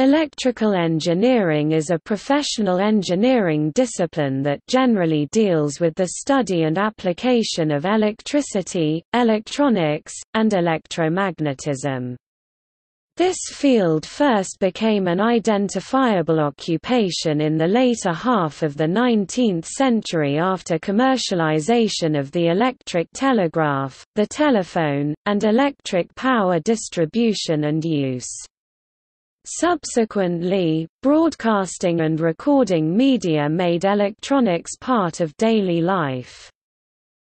Electrical engineering is a professional engineering discipline that generally deals with the study and application of electricity, electronics, and electromagnetism. This field first became an identifiable occupation in the later half of the 19th century after commercialization of the electric telegraph, the telephone, and electric power distribution and use. Subsequently, broadcasting and recording media made electronics part of daily life.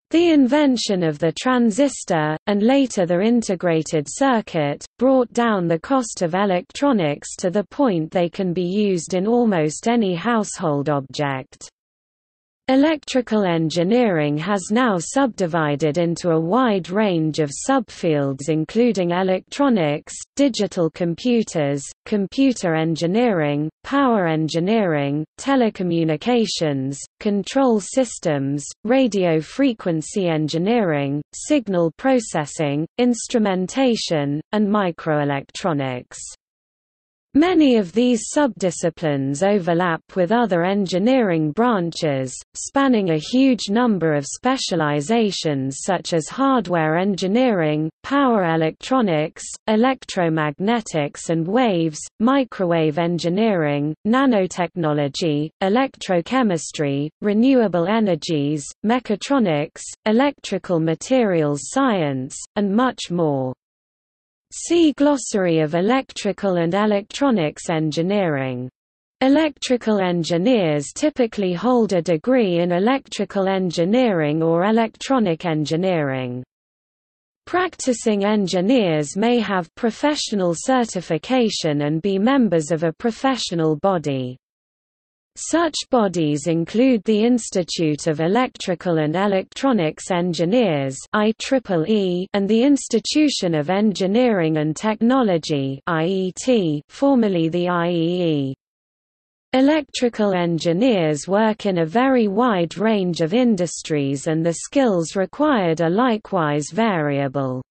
The invention of the transistor, and later the integrated circuit, brought down the cost of electronics to the point they can be used in almost any household object. Electrical engineering has now subdivided into a wide range of subfields including electronics, digital computers, computer engineering, power engineering, telecommunications, control systems, radio frequency engineering, signal processing, instrumentation, and microelectronics. Many of these subdisciplines overlap with other engineering branches, spanning a huge number of specializations such as hardware engineering, power electronics, electromagnetics and waves, microwave engineering, nanotechnology, electrochemistry, renewable energies, mechatronics, electrical materials science, and much more. See Glossary of Electrical and Electronics Engineering. Electrical engineers typically hold a degree in electrical engineering or electronic engineering. Practicing engineers may have professional certification and be members of a professional body. Such bodies include the Institute of Electrical and Electronics Engineers and the Institution of Engineering and Technology formerly the IEE. Electrical engineers work in a very wide range of industries and the skills required are likewise variable.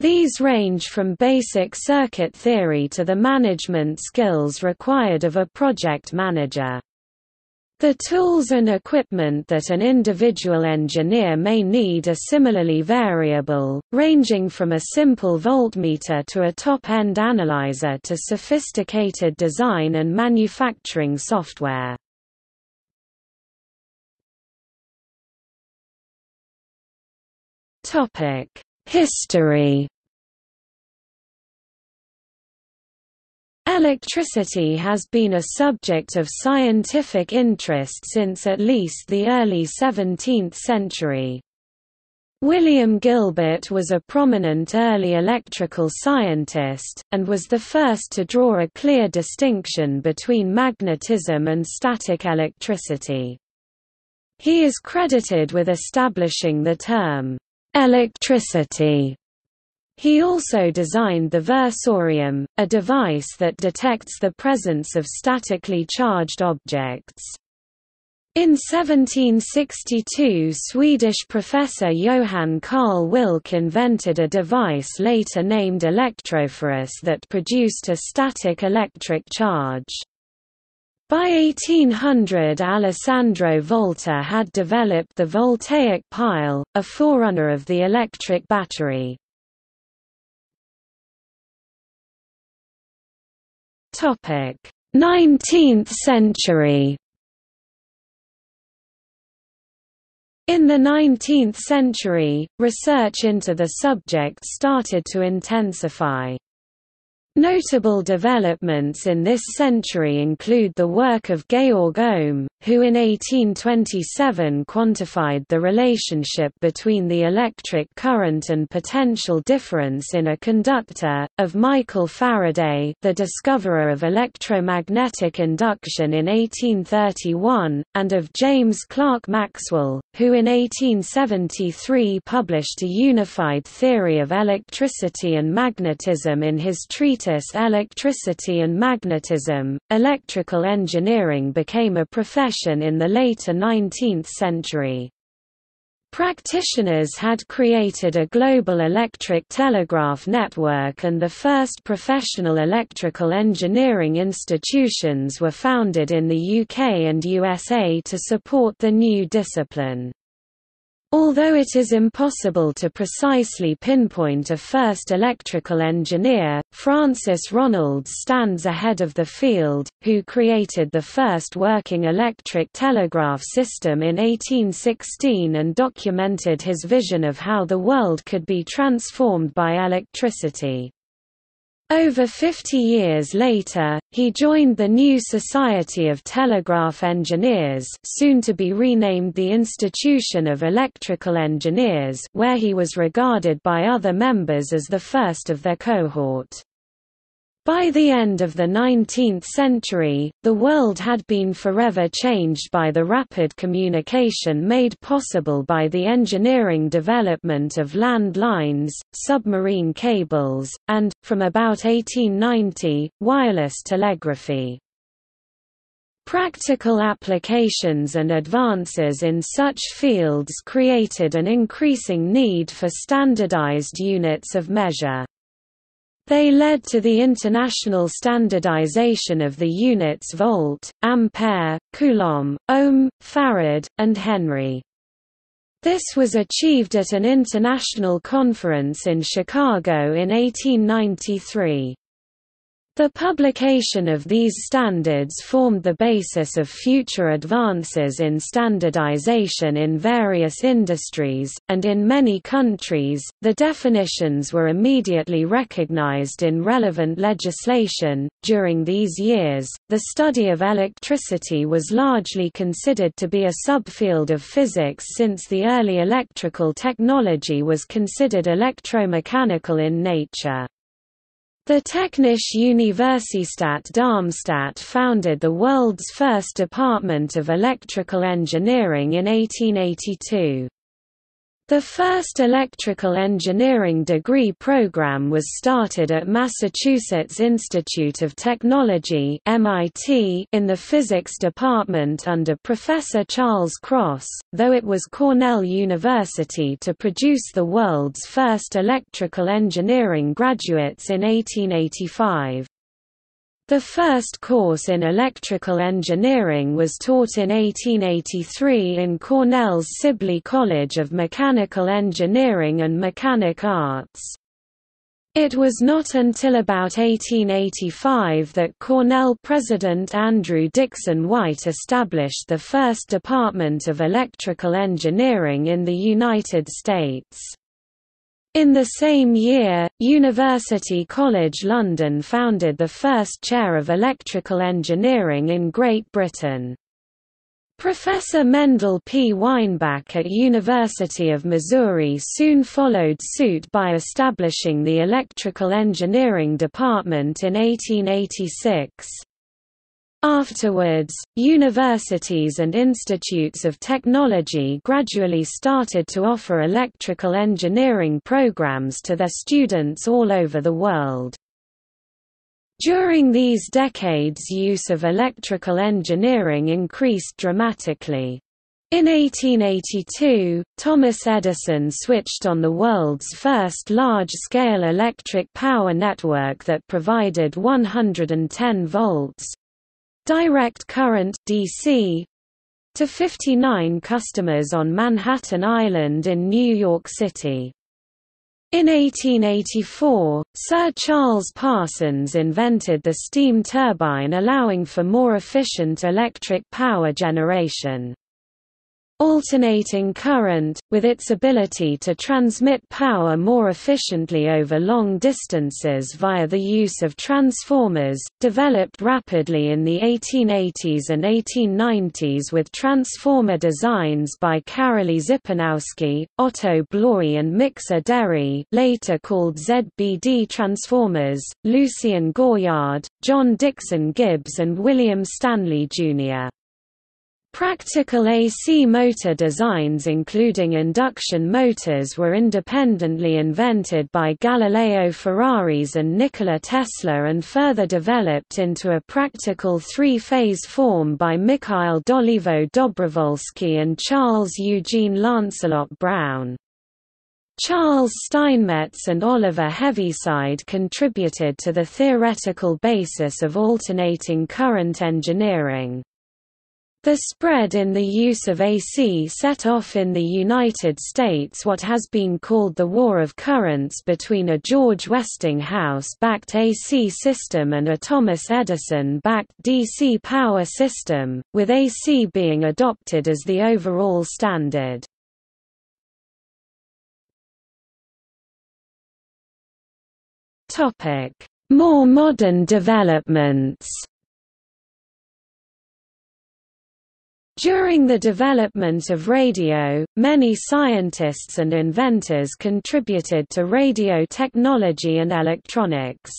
These range from basic circuit theory to the management skills required of a project manager. The tools and equipment that an individual engineer may need are similarly variable, ranging from a simple voltmeter to a top-end analyzer to sophisticated design and manufacturing software. History Electricity has been a subject of scientific interest since at least the early 17th century. William Gilbert was a prominent early electrical scientist, and was the first to draw a clear distinction between magnetism and static electricity. He is credited with establishing the term, electricity he also designed the versorium, a device that detects the presence of statically charged objects. In 1762 Swedish professor Johann Carl Wilcke invented a device later named electrophorus that produced a static electric charge. By 1800 Alessandro Volta had developed the voltaic pile, a forerunner of the electric battery. Topic: 19th century. In the 19th century, research into the subject started to intensify. Notable developments in this century include the work of Georg Ohm, who in 1827 quantified the relationship between the electric current and potential difference in a conductor, of Michael Faraday the discoverer of electromagnetic induction in 1831, and of James Clerk Maxwell, who in 1873 published a unified theory of electricity and magnetism in his treatise Electricity and Magnetism. Electrical engineering became a profession in the later 19th century. Practitioners had created a global electric telegraph network and the first professional electrical engineering institutions were founded in the UK and USA to support the new discipline. Although it is impossible to precisely pinpoint a first electrical engineer, Francis Ronalds stands ahead of the field, who created the first working electric telegraph system in 1816 and documented his vision of how the world could be transformed by electricity. Over 50 years later, he joined the new Society of Telegraph Engineers soon to be renamed the Institution of Electrical Engineers where he was regarded by other members as the first of their cohort. By the end of the 19th century, the world had been forever changed by the rapid communication made possible by the engineering development of land lines, submarine cables, and, from about 1890, wireless telegraphy. Practical applications and advances in such fields created an increasing need for standardized units of measure. They led to the international standardization of the units volt, ampere, coulomb, ohm, farad, and henry. This was achieved at an international conference in Chicago in 1893. The publication of these standards formed the basis of future advances in standardization in various industries, and in many countries, the definitions were immediately recognized in relevant legislation. During these years, the study of electricity was largely considered to be a subfield of physics since the early electrical technology was considered electromechanical in nature. The Technische Universität Darmstadt founded the world's first department of electrical engineering in 1882. The first electrical engineering degree program was started at Massachusetts Institute of Technology (MIT) in the physics department under Professor Charles Cross, though it was Cornell University to produce the world's first electrical engineering graduates in 1885. The first course in electrical engineering was taught in 1883 in Cornell's Sibley College of Mechanical Engineering and Mechanic Arts. It was not until about 1885 that Cornell President Andrew Dickson White established the first Department of Electrical Engineering in the United States. In the same year, University College London founded the first chair of electrical engineering in Great Britain. Professor Mendel P. Weinbach at University of Missouri soon followed suit by establishing the Electrical Engineering Department in 1886. Afterwards, universities and institutes of technology gradually started to offer electrical engineering programs to their students all over the world. During these decades use of electrical engineering increased dramatically. In 1882, Thomas Edison switched on the world's first large-scale electric power network that provided 110 volts, direct current DC to 59 customers on Manhattan Island in New York City. In 1884, Sir Charles Parsons invented the steam turbine allowing for more efficient electric power generation. Alternating current, with its ability to transmit power more efficiently over long distances via the use of transformers, developed rapidly in the 1880s and 1890s with transformer designs by Karoly Zipernowsky, Otto Bláthy and Miksa Déri later called ZBD transformers, Lucien Gaulard, John Dixon Gibbs and William Stanley, Jr. Practical AC motor designs including induction motors were independently invented by Galileo Ferraris and Nikola Tesla and further developed into a practical three-phase form by Mikhail Dolivo Dobrovolsky and Charles Eugene Lancelot Brown. Charles Steinmetz and Oliver Heaviside contributed to the theoretical basis of alternating current engineering. The spread in the use of AC set off in the United States what has been called the War of Currents between a George Westinghouse-backed AC system and a Thomas Edison-backed DC power system, with AC being adopted as the overall standard. More modern developments During the development of radio, many scientists and inventors contributed to radio technology and electronics.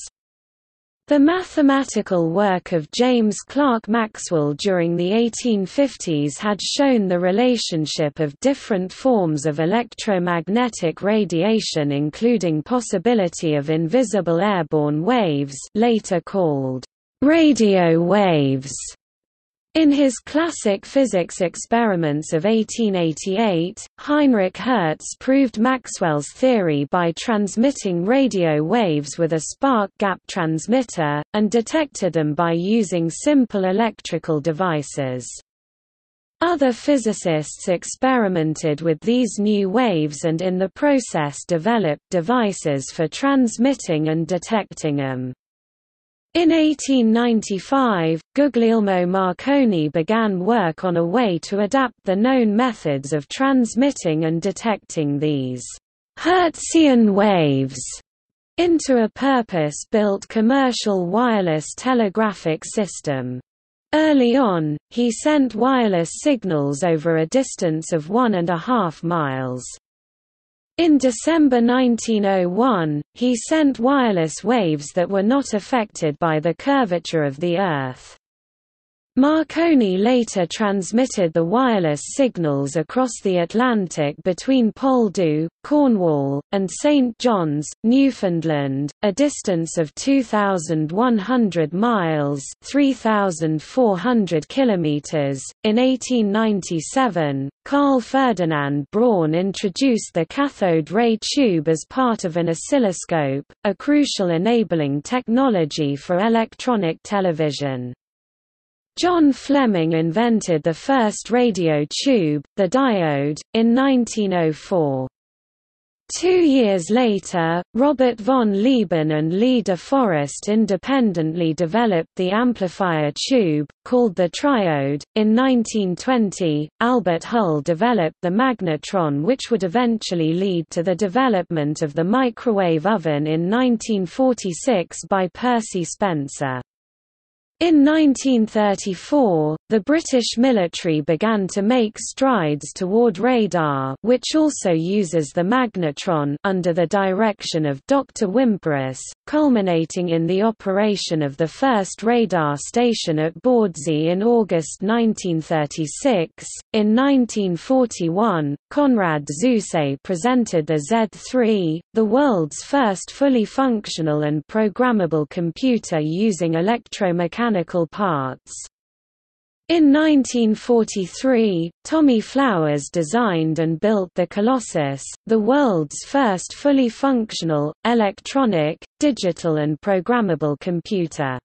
The mathematical work of James Clerk Maxwell during the 1850s had shown the relationship of different forms of electromagnetic radiation including possibility of invisible airborne waves later called radio waves in his classic physics experiments of 1888, Heinrich Hertz proved Maxwell's theory by transmitting radio waves with a spark gap transmitter, and detected them by using simple electrical devices. Other physicists experimented with these new waves and in the process developed devices for transmitting and detecting them. In 1895, Guglielmo Marconi began work on a way to adapt the known methods of transmitting and detecting these Hertzian waves into a purpose-built commercial wireless telegraphic system. Early on, he sent wireless signals over a distance of one and a half miles. In December 1901, he sent wireless waves that were not affected by the curvature of the Earth. Marconi later transmitted the wireless signals across the Atlantic between Poldhu, Cornwall, and St. John's, Newfoundland, a distance of 2,100 miles 3,400 kilometers. .In 1897, Carl Ferdinand Braun introduced the cathode ray tube as part of an oscilloscope, a crucial enabling technology for electronic television. John Fleming invented the first radio tube, the diode, in 1904. Two years later, Robert von Lieben and Lee de Forest independently developed the amplifier tube, called the triode. In 1920, Albert Hull developed the magnetron, which would eventually lead to the development of the microwave oven in 1946 by Percy Spencer. In 1934, the British military began to make strides toward radar which also uses the magnetron under the direction of Dr. Wimperis, culminating in the operation of the first radar station at Bawdsey in August 1936. In 1941, Konrad Zuse presented the Z3, the world's first fully functional and programmable computer using electromechanical mechanical parts. In 1943, Tommy Flowers designed and built the Colossus, the world's first fully functional, electronic, digital and programmable computer.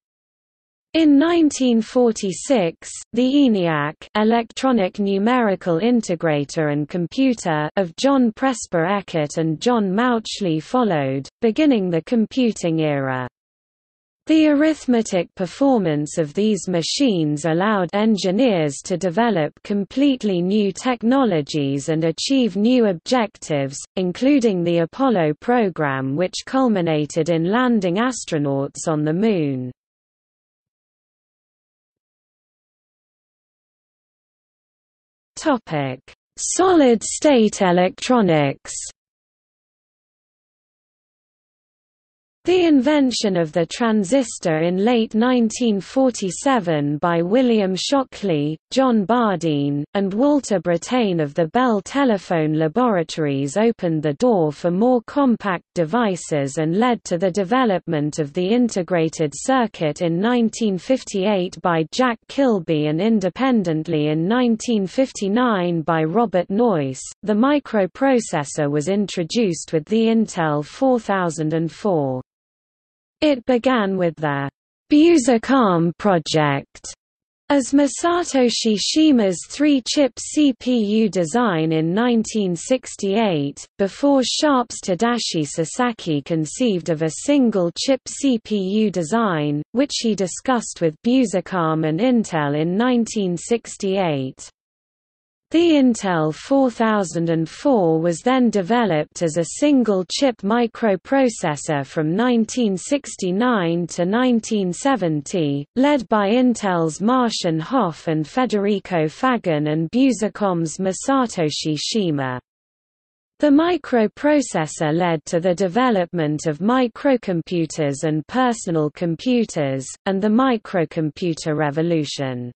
In 1946, the ENIAC electronic numerical integrator and computer of John Presper Eckert and John Mauchly followed, beginning the computing era. The arithmetic performance of these machines allowed engineers to develop completely new technologies and achieve new objectives, including the Apollo program which culminated in landing astronauts on the Moon. Solid-state electronics The invention of the transistor in late 1947 by William Shockley, John Bardeen, and Walter Brattain of the Bell Telephone Laboratories opened the door for more compact devices and led to the development of the integrated circuit in 1958 by Jack Kilby and independently in 1959 by Robert Noyce. The microprocessor was introduced with the Intel 4004. It began with the Busicom project as Masatoshi Shima's three-chip CPU design in 1968, before Sharp's Tadashi Sasaki conceived of a single-chip CPU design, which he discussed with Busicom and Intel in 1968. The Intel 4004 was then developed as a single-chip microprocessor from 1969 to 1970, led by Intel's Marcian Hoff and Federico Faggin and Busicom's Masatoshi Shima. The microprocessor led to the development of microcomputers and personal computers, and the microcomputer revolution.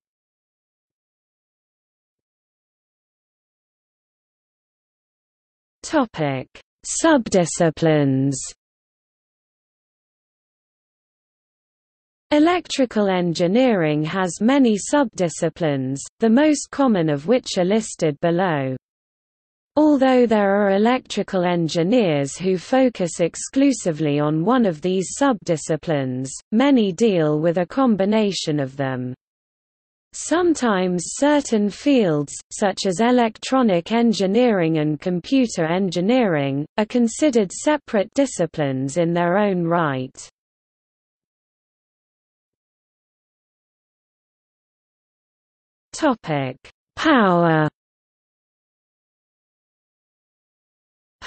Topic: Subdisciplines. Electrical engineering has many subdisciplines, the most common of which are listed below. Although there are electrical engineers who focus exclusively on one of these subdisciplines, many deal with a combination of them. Sometimes certain fields, such as electronic engineering and computer engineering, are considered separate disciplines in their own right. Power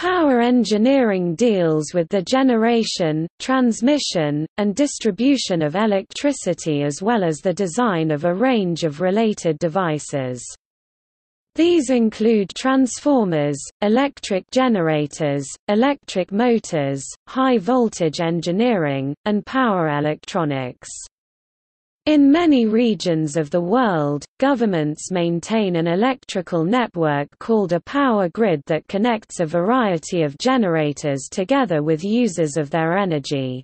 Power engineering deals with the generation, transmission, and distribution of electricity as well as the design of a range of related devices. These include transformers, electric generators, electric motors, high-voltage engineering, and power electronics. In many regions of the world, governments maintain an electrical network called a power grid that connects a variety of generators together with users of their energy.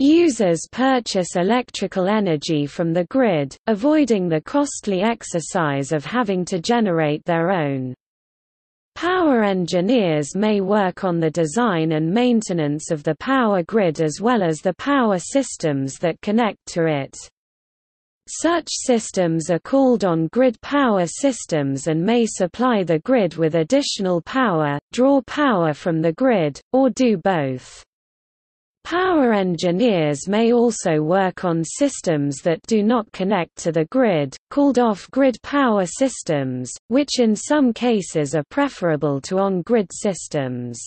Users purchase electrical energy from the grid, avoiding the costly exercise of having to generate their own. Power engineers may work on the design and maintenance of the power grid as well as the power systems that connect to it. Such systems are called on-grid power systems and may supply the grid with additional power, draw power from the grid, or do both. Power engineers may also work on systems that do not connect to the grid, called off-grid power systems, which in some cases are preferable to on-grid systems.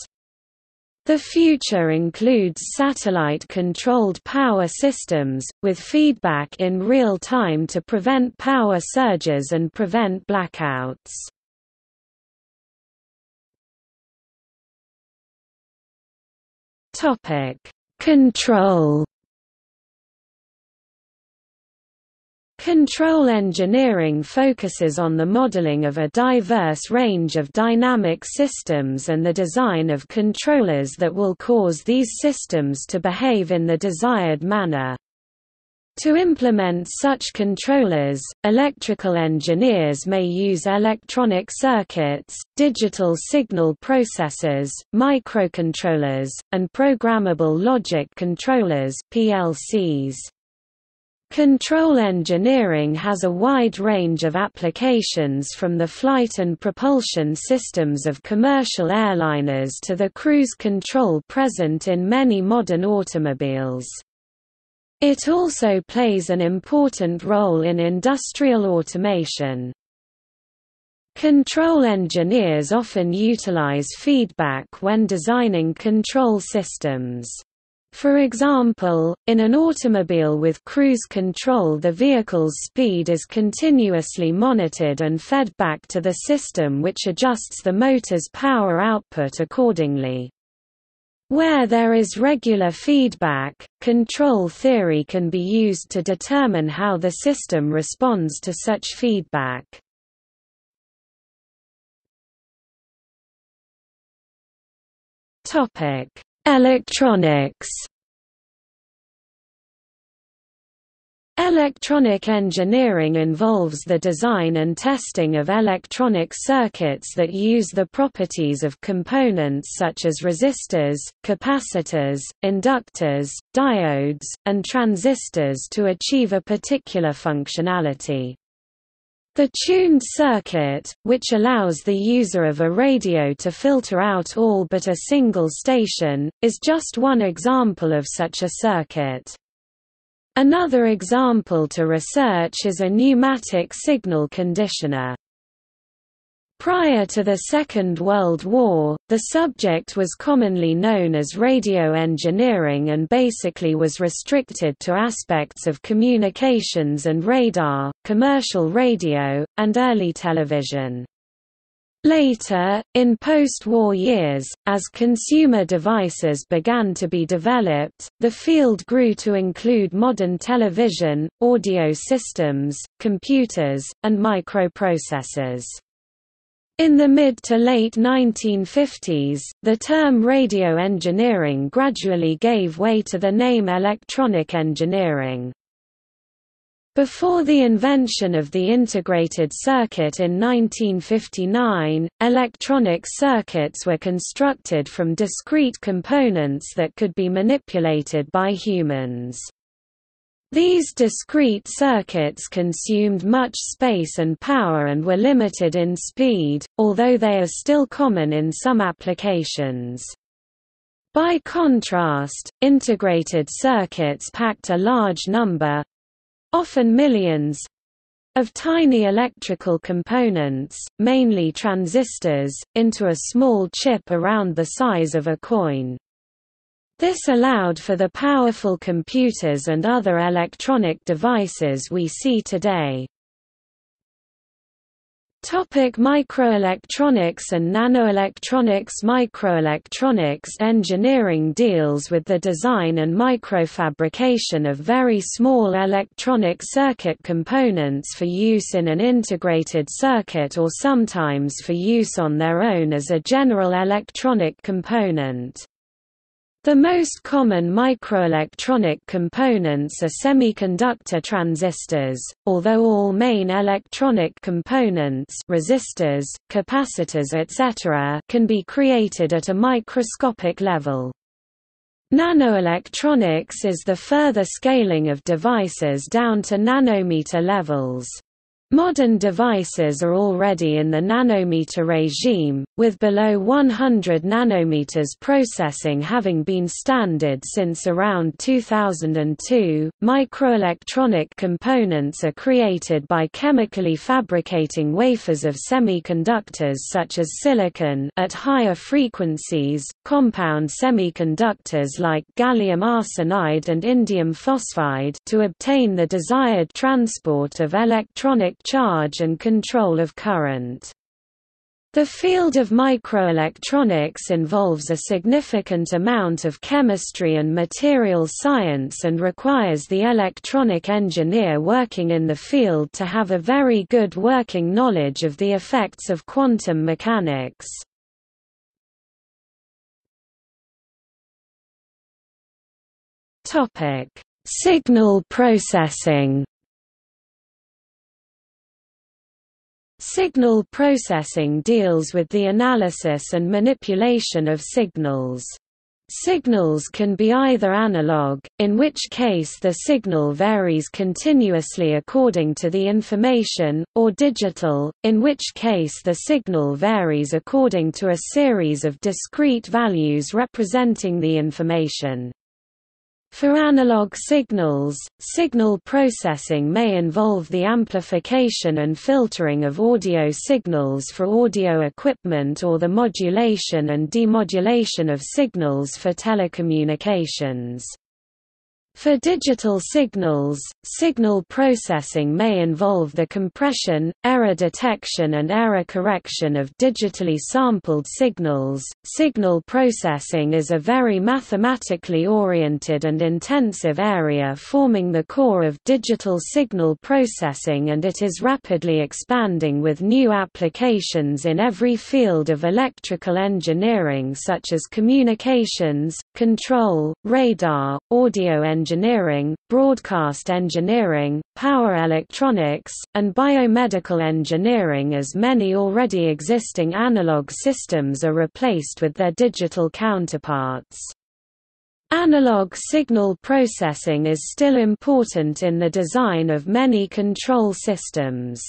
The future includes satellite-controlled power systems, with feedback in real time to prevent power surges and prevent blackouts. Topic Control Control engineering focuses on the modeling of a diverse range of dynamic systems and the design of controllers that will cause these systems to behave in the desired manner. To implement such controllers, electrical engineers may use electronic circuits, digital signal processors, microcontrollers, and programmable logic controllers PLCs. Control engineering has a wide range of applications from the flight and propulsion systems of commercial airliners to the cruise control present in many modern automobiles. It also plays an important role in industrial automation. Control engineers often utilize feedback when designing control systems. For example, in an automobile with cruise control the vehicle's speed is continuously monitored and fed back to the system which adjusts the motor's power output accordingly. Where there is regular feedback, control theory can be used to determine how the system responds to such feedback. Electronics Electronic engineering involves the design and testing of electronic circuits that use the properties of components such as resistors, capacitors, inductors, diodes, and transistors to achieve a particular functionality. The tuned circuit, which allows the user of a radio to filter out all but a single station, is just one example of such a circuit. Another example to research is a pneumatic signal conditioner. Prior to the Second World War, the subject was commonly known as radio engineering and basically was restricted to aspects of communications and radar, commercial radio, and early television. Later, in post-war years, as consumer devices began to be developed, the field grew to include modern television, audio systems, computers, and microprocessors. In the mid to late 1950s, the term radio engineering gradually gave way to the name electronic engineering. Before the invention of the integrated circuit in 1959, electronic circuits were constructed from discrete components that could be manipulated by humans. These discrete circuits consumed much space and power and were limited in speed, although they are still common in some applications. By contrast, integrated circuits packed a large number, often millions of tiny electrical components, mainly transistors, into a small chip around the size of a coin. This allowed for the powerful computers and other electronic devices we see today. Topic microelectronics and nanoelectronics Microelectronics engineering deals with the design and microfabrication of very small electronic circuit components for use in an integrated circuit or sometimes for use on their own as a general electronic component. The most common microelectronic components are semiconductor transistors, although all main electronic components resistors, capacitors etc. can be created at a microscopic level. Nanoelectronics is the further scaling of devices down to nanometer levels. Modern devices are already in the nanometer regime, with below 100 nanometers processing having been standard since around 2002. Microelectronic components are created by chemically fabricating wafers of semiconductors such as silicon at higher frequencies, compound semiconductors like gallium arsenide and indium phosphide to obtain the desired transport of electronic charge and control of current. The field of microelectronics involves a significant amount of chemistry and material science and requires the electronic engineer working in the field to have a very good working knowledge of the effects of quantum mechanics. Signal processing Signal processing deals with the analysis and manipulation of signals. Signals can be either analog, in which case the signal varies continuously according to the information, or digital, in which case the signal varies according to a series of discrete values representing the information. For analog signals, signal processing may involve the amplification and filtering of audio signals for audio equipment or the modulation and demodulation of signals for telecommunications. For digital signals, signal processing may involve the compression, error detection, and error correction of digitally sampled signals. Signal processing is a very mathematically oriented and intensive area forming the core of digital signal processing, and it is rapidly expanding with new applications in every field of electrical engineering, such as communications, control, radar, audio engineering engineering, broadcast engineering, power electronics, and biomedical engineering as many already existing analog systems are replaced with their digital counterparts. Analog signal processing is still important in the design of many control systems.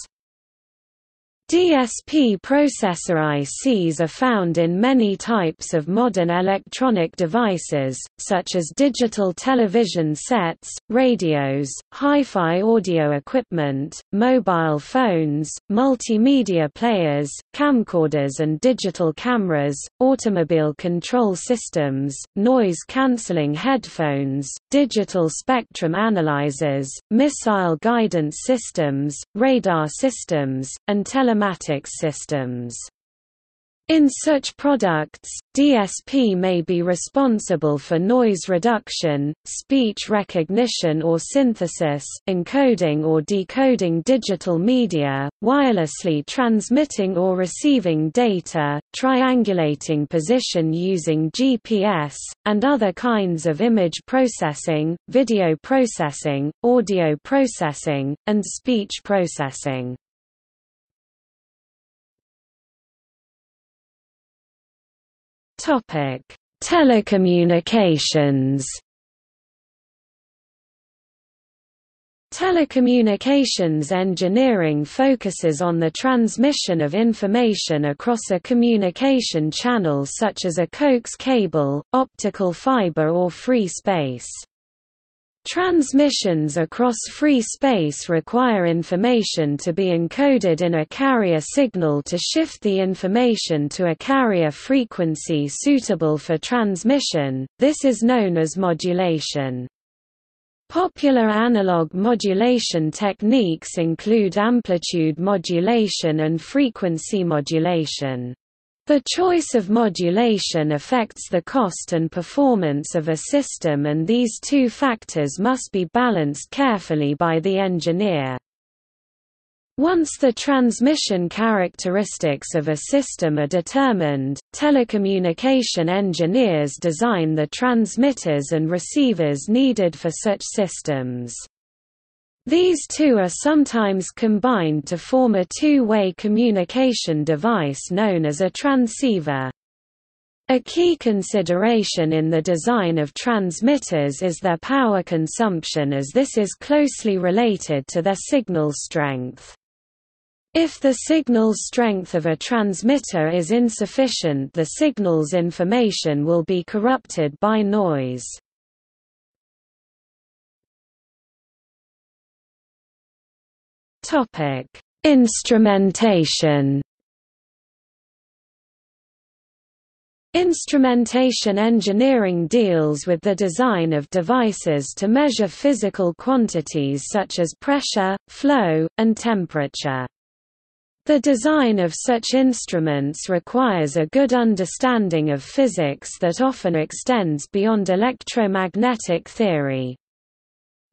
DSP processor ICs are found in many types of modern electronic devices, such as digital television sets, radios, hi-fi audio equipment, mobile phones, multimedia players, camcorders and digital cameras, automobile control systems, noise-canceling headphones, digital spectrum analyzers, missile guidance systems, radar systems, and telematics systems. In such products, DSP may be responsible for noise reduction, speech recognition or synthesis, encoding or decoding digital media, wirelessly transmitting or receiving data, triangulating position using GPS, and other kinds of image processing, video processing, audio processing, and speech processing. Topic: Telecommunications. Telecommunications engineering focuses on the transmission of information across a communication channel such as a coax cable, optical fiber or free space. Transmissions across free space require information to be encoded in a carrier signal to shift the information to a carrier frequency suitable for transmission, this is known as modulation. Popular analog modulation techniques include amplitude modulation and frequency modulation. The choice of modulation affects the cost and performance of a system and these two factors must be balanced carefully by the engineer. Once the transmission characteristics of a system are determined, telecommunication engineers design the transmitters and receivers needed for such systems. These two are sometimes combined to form a two-way communication device known as a transceiver. A key consideration in the design of transmitters is their power consumption as this is closely related to their signal strength. If the signal strength of a transmitter is insufficient the signal's information will be corrupted by noise. Topic: Instrumentation. Instrumentation engineering deals with the design of devices to measure physical quantities such as pressure, flow, and temperature. The design of such instruments requires a good understanding of physics that often extends beyond electromagnetic theory.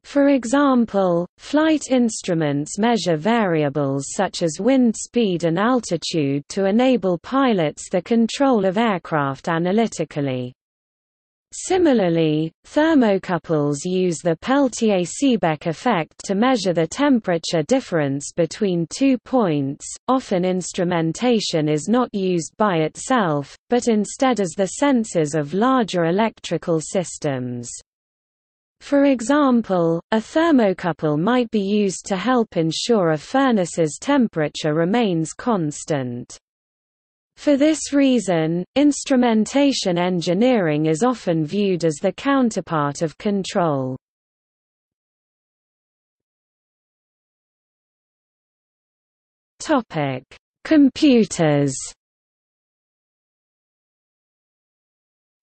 For example, flight instruments measure variables such as wind speed and altitude to enable pilots the control of aircraft analytically. Similarly, thermocouples use the Peltier-Seebeck effect to measure the temperature difference between two points. Often instrumentation is not used by itself, but instead as the sensors of larger electrical systems. For example, a thermocouple might be used to help ensure a furnace's temperature remains constant. For this reason, instrumentation engineering is often viewed as the counterpart of control. Computers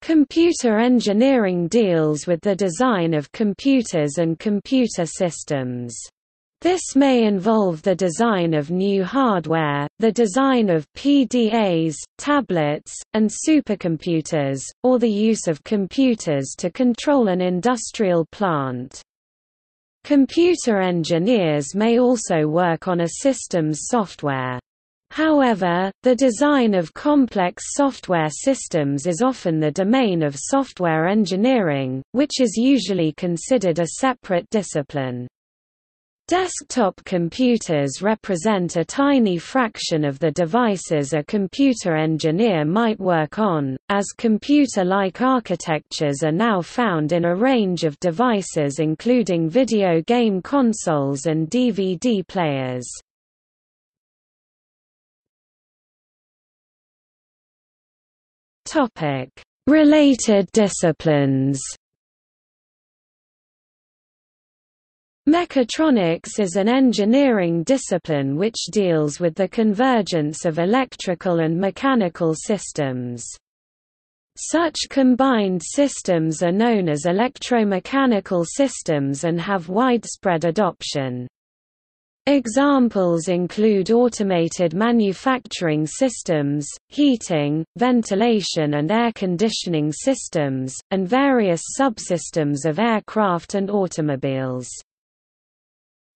Computer engineering deals with the design of computers and computer systems. This may involve the design of new hardware, the design of PDAs, tablets, and supercomputers, or the use of computers to control an industrial plant. Computer engineers may also work on a system's software. However, the design of complex software systems is often the domain of software engineering, which is usually considered a separate discipline. Desktop computers represent a tiny fraction of the devices a computer engineer might work on, as computer-like architectures are now found in a range of devices including video game consoles and DVD players. Topic: Related disciplines. Mechatronics is an engineering discipline which deals with the convergence of electrical and mechanical systems. Such combined systems are known as electromechanical systems and have widespread adoption. Examples include automated manufacturing systems, heating, ventilation and air conditioning systems, and various subsystems of aircraft and automobiles.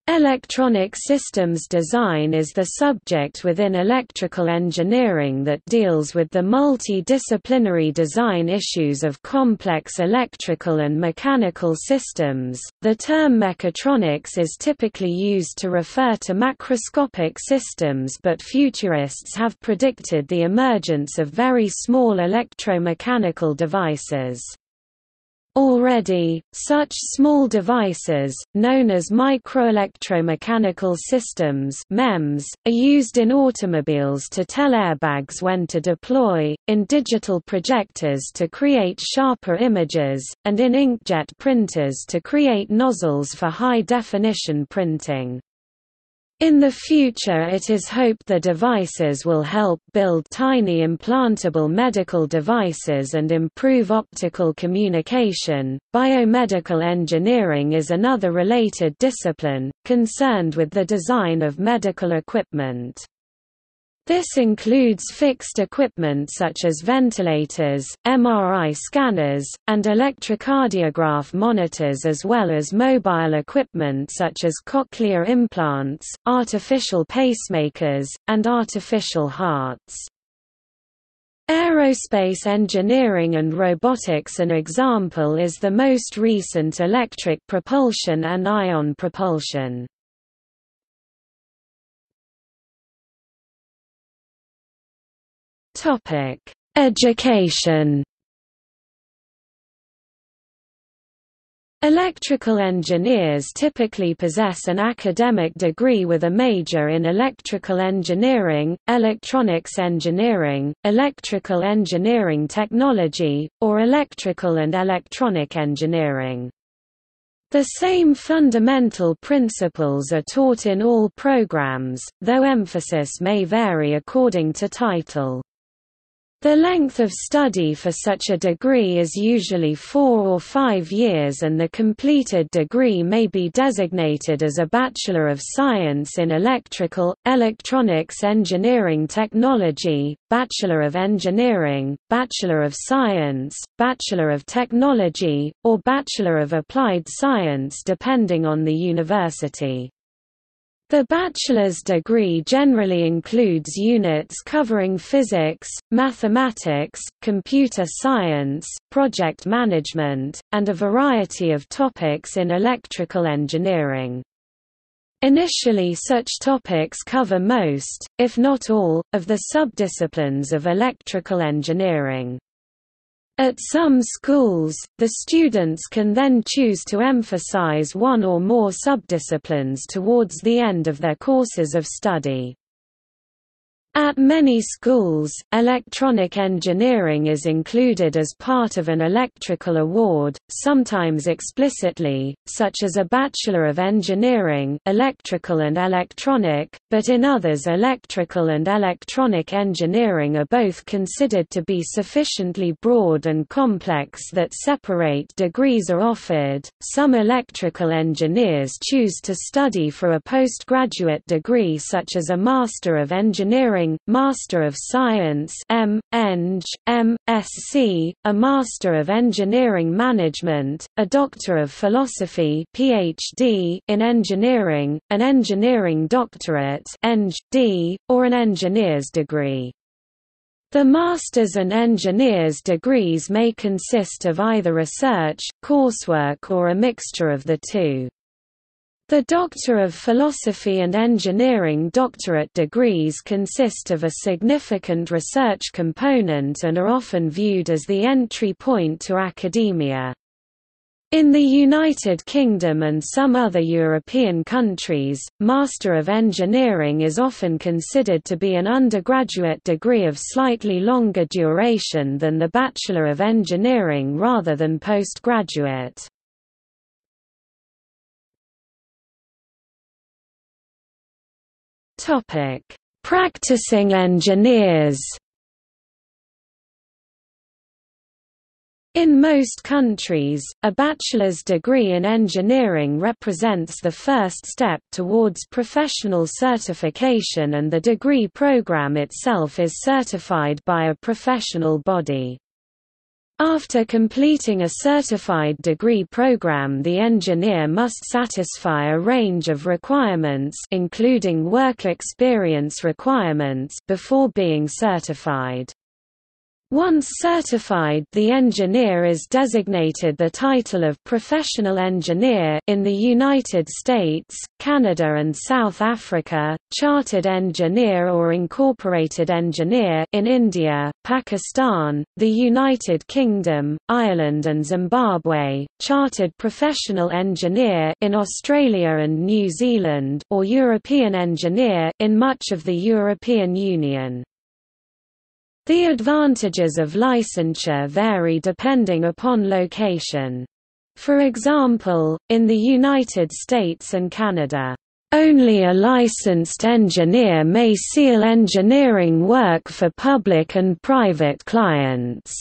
Electronic systems design is the subject within electrical engineering that deals with the multidisciplinary design issues of complex electrical and mechanical systems. The term mechatronics is typically used to refer to macroscopic systems, but futurists have predicted the emergence of very small electromechanical devices. Already, such small devices, known as microelectromechanical systems MEMS, are used in automobiles to tell airbags when to deploy, in digital projectors to create sharper images, and in inkjet printers to create nozzles for high-definition printing. In the future it is hoped the devices will help build tiny implantable medical devices and improve optical communication. Biomedical engineering is another related discipline, concerned with the design of medical equipment. This includes fixed equipment such as ventilators, MRI scanners, and electrocardiograph monitors as well as mobile equipment such as cochlear implants, artificial pacemakers, and artificial hearts. Aerospace engineering and robotics An example is the most recent electric propulsion and ion propulsion. Topic: Education. Electrical engineers typically possess an academic degree with a major in electrical engineering, electronics engineering, electrical engineering technology, or electrical and electronic engineering. The same fundamental principles are taught in all programs, though emphasis may vary according to title. The length of study for such a degree is usually four or five years and the completed degree may be designated as a Bachelor of Science in Electrical, Electronics Engineering Technology, Bachelor of Engineering, Bachelor of Science, Bachelor of Technology, or Bachelor of Applied Science depending on the university. The bachelor's degree generally includes units covering physics, mathematics, computer science, project management, and a variety of topics in electrical engineering. Initially such topics cover most, if not all, of the subdisciplines of electrical engineering. At some schools, the students can then choose to emphasize one or more subdisciplines towards the end of their courses of study. At many schools, electronic engineering is included as part of an electrical award, sometimes explicitly, such as a Bachelor of Engineering electrical and electronic, but in others electrical and electronic engineering are both considered to be sufficiently broad and complex that separate degrees are offered. Some electrical engineers choose to study for a postgraduate degree such as a Master of Engineering Engineering, Master of Science M. Eng, M.Sc., a Master of Engineering Management, a Doctor of Philosophy PhD in Engineering, an Engineering Doctorate Eng.D., or an Engineer's degree. The Masters and Engineers degrees may consist of either research, coursework or a mixture of the two. The Doctor of Philosophy and Engineering doctorate degrees consist of a significant research component and are often viewed as the entry point to academia. In the United Kingdom and some other European countries, Master of Engineering is often considered to be an undergraduate degree of slightly longer duration than the Bachelor of Engineering rather than postgraduate. Topic: Practicing engineers. In most countries, a bachelor's degree in engineering represents the first step towards professional certification and the degree program itself is certified by a professional body. After completing a certified degree program the engineer must satisfy a range of requirements including work experience requirements before being certified. Once certified the engineer is designated the title of professional engineer in the United States, Canada and South Africa, chartered engineer or incorporated engineer in India, Pakistan, the United Kingdom, Ireland and Zimbabwe, chartered professional engineer in Australia and New Zealand or European engineer in much of the European Union. The advantages of licensure vary depending upon location. For example, in the United States and Canada, only a licensed engineer may seal engineering work for public and private clients.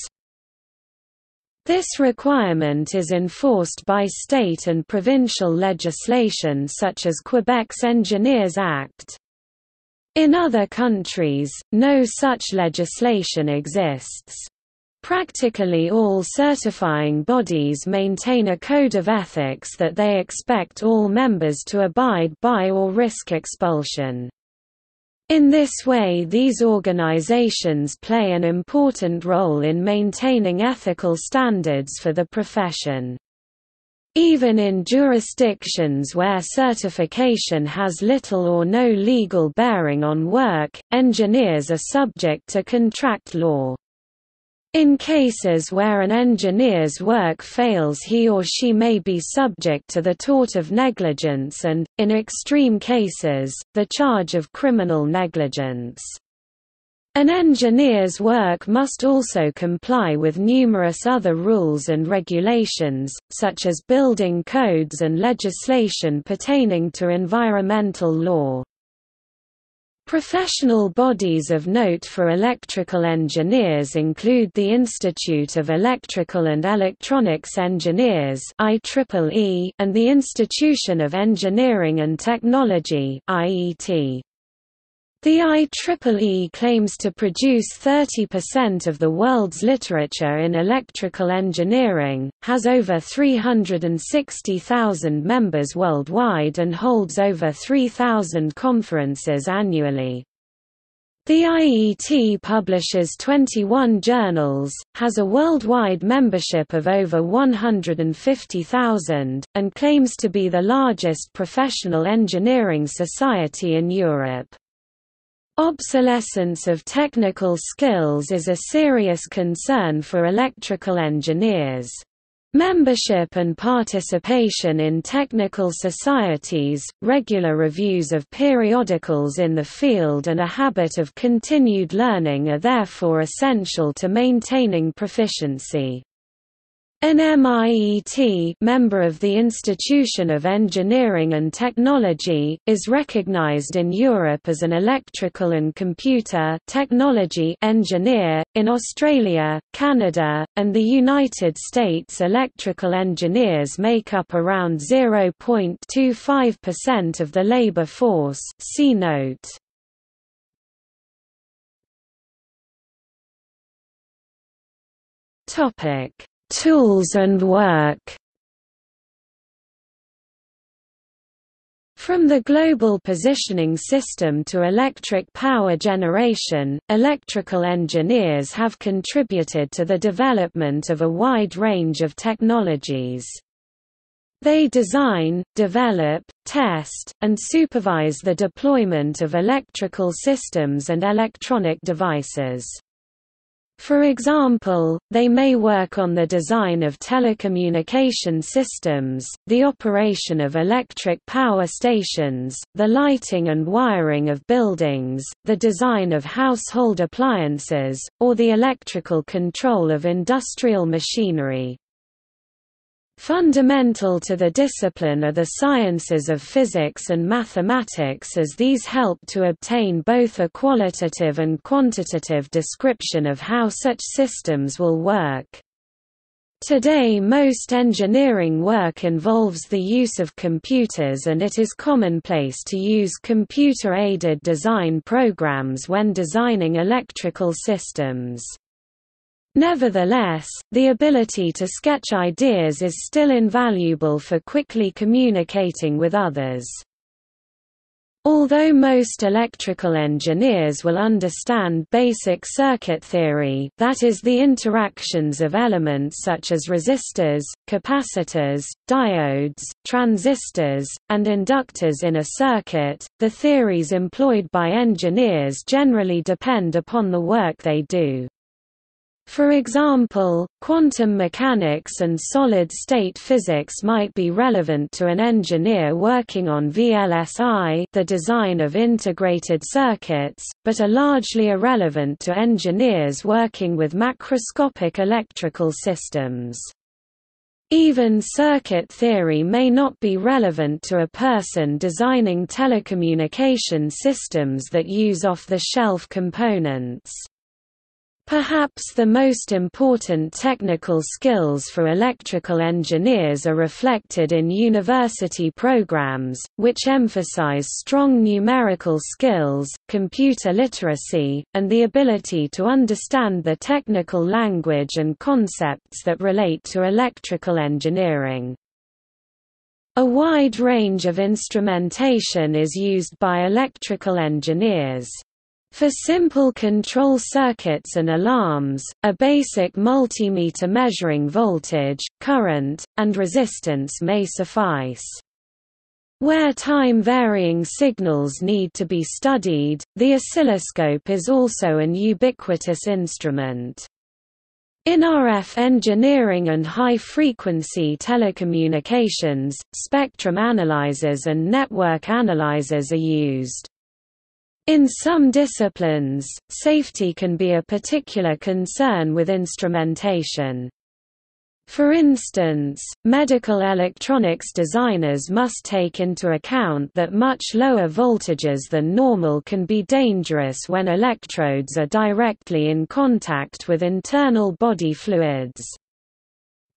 This requirement is enforced by state and provincial legislation such as Quebec's Engineers Act. In other countries, no such legislation exists. Practically all certifying bodies maintain a code of ethics that they expect all members to abide by or risk expulsion. In this way these organizations play an important role in maintaining ethical standards for the profession. Even in jurisdictions where certification has little or no legal bearing on work, engineers are subject to contract law. In cases where an engineer's work fails he or she may be subject to the tort of negligence and, in extreme cases, the charge of criminal negligence. An engineer's work must also comply with numerous other rules and regulations, such as building codes and legislation pertaining to environmental law. Professional bodies of note for electrical engineers include the Institute of Electrical and Electronics Engineers and the Institution of Engineering and Technology IET. The IEEE claims to produce 30% of the world's literature in electrical engineering, has over 360,000 members worldwide and holds over 3,000 conferences annually. The IET publishes 21 journals, has a worldwide membership of over 150,000, and claims to be the largest professional engineering society in Europe. Obsolescence of technical skills is a serious concern for electrical engineers. Membership and participation in technical societies, regular reviews of periodicals in the field and a habit of continued learning are therefore essential to maintaining proficiency. An MIET member of the Institution of Engineering and Technology, is recognized in Europe as an electrical and computer technology engineer, in Australia, Canada, and the United States electrical engineers make up around 0.25% of the labor force see note. Topic Tools and work From the global positioning system to electric power generation, electrical engineers have contributed to the development of a wide range of technologies. They design, develop, test, and supervise the deployment of electrical systems and electronic devices. For example, they may work on the design of telecommunication systems, the operation of electric power stations, the lighting and wiring of buildings, the design of household appliances, or the electrical control of industrial machinery. Fundamental to the discipline are the sciences of physics and mathematics as these help to obtain both a qualitative and quantitative description of how such systems will work. Today most engineering work involves the use of computers and it is commonplace to use computer-aided design programs when designing electrical systems. Nevertheless, the ability to sketch ideas is still invaluable for quickly communicating with others. Although most electrical engineers will understand basic circuit theory that is the interactions of elements such as resistors, capacitors, diodes, transistors, and inductors in a circuit, the theories employed by engineers generally depend upon the work they do. For example, quantum mechanics and solid-state physics might be relevant to an engineer working on VLSI the design of integrated circuits, but are largely irrelevant to engineers working with macroscopic electrical systems. Even circuit theory may not be relevant to a person designing telecommunication systems that use off-the-shelf components. Perhaps the most important technical skills for electrical engineers are reflected in university programs, which emphasize strong numerical skills, computer literacy, and the ability to understand the technical language and concepts that relate to electrical engineering. A wide range of instrumentation is used by electrical engineers. For simple control circuits and alarms, a basic multimeter measuring voltage, current, and resistance may suffice. Where time-varying signals need to be studied, the oscilloscope is also an ubiquitous instrument. In RF engineering and high-frequency telecommunications, spectrum analyzers and network analyzers are used. In some disciplines, safety can be a particular concern with instrumentation. For instance, medical electronics designers must take into account that much lower voltages than normal can be dangerous when electrodes are directly in contact with internal body fluids.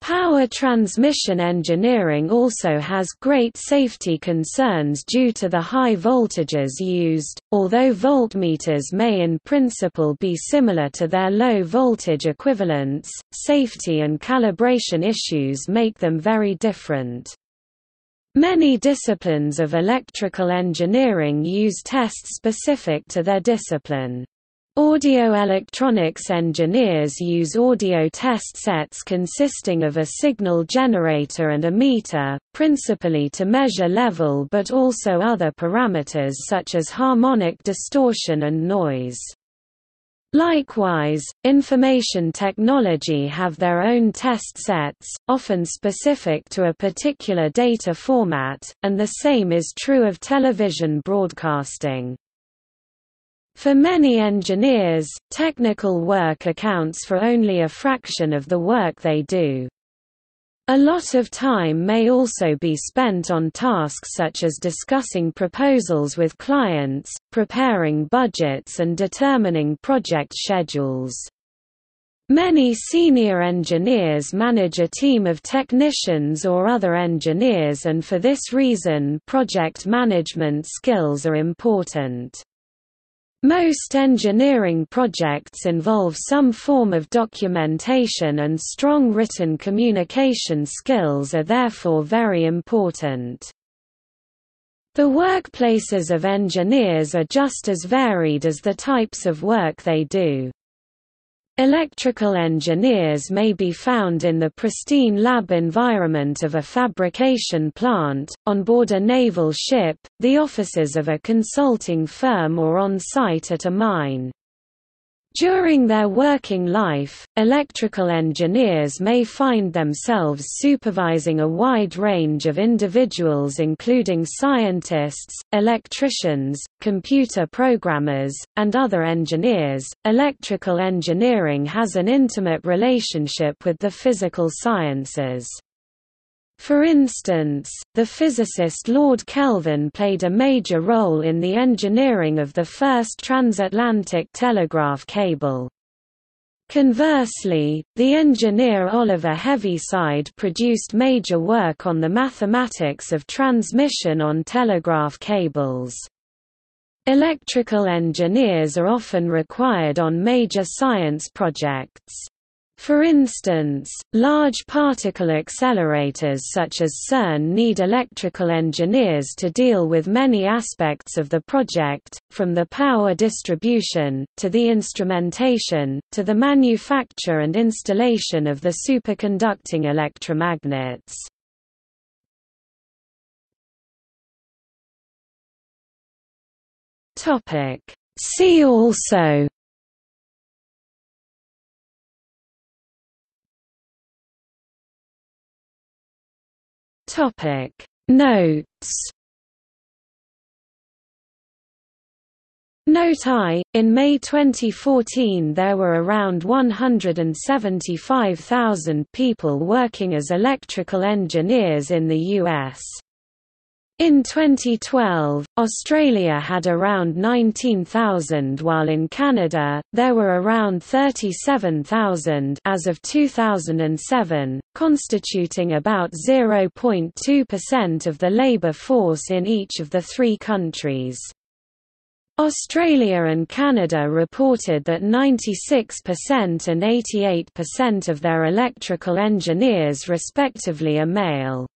Power transmission engineering also has great safety concerns due to the high voltages used, although voltmeters may in principle be similar to their low voltage equivalents, safety and calibration issues make them very different. Many disciplines of electrical engineering use tests specific to their discipline. Audio electronics engineers use audio test sets consisting of a signal generator and a meter, principally to measure level but also other parameters such as harmonic distortion and noise. Likewise, information technology have their own test sets, often specific to a particular data format, and the same is true of television broadcasting. For many engineers, technical work accounts for only a fraction of the work they do. A lot of time may also be spent on tasks such as discussing proposals with clients, preparing budgets and determining project schedules. Many senior engineers manage a team of technicians or other engineers and for this reason project management skills are important. Most engineering projects involve some form of documentation and strong written communication skills are therefore very important. The workplaces of engineers are just as varied as the types of work they do. Electrical engineers may be found in the pristine lab environment of a fabrication plant, on board a naval ship, the offices of a consulting firm or on site at a mine. During their working life, electrical engineers may find themselves supervising a wide range of individuals including scientists, electricians, computer programmers, and other engineers. Electrical engineering has an intimate relationship with the physical sciences. For instance, the physicist Lord Kelvin played a major role in the engineering of the first transatlantic telegraph cable. Conversely, the engineer Oliver Heaviside produced major work on the mathematics of transmission on telegraph cables. Electrical engineers are often required on major science projects. For instance, large particle accelerators such as CERN need electrical engineers to deal with many aspects of the project, from the power distribution, to the instrumentation, to the manufacture and installation of the superconducting electromagnets. See also Topic Notes Note I, in May 2014 there were around 175,000 people working as electrical engineers in the U.S. In 2012, Australia had around 19,000 while in Canada, there were around 37,000 as of 2007, constituting about 0.2% of the labour force in each of the three countries. Australia and Canada reported that 96% and 88% of their electrical engineers respectively are male.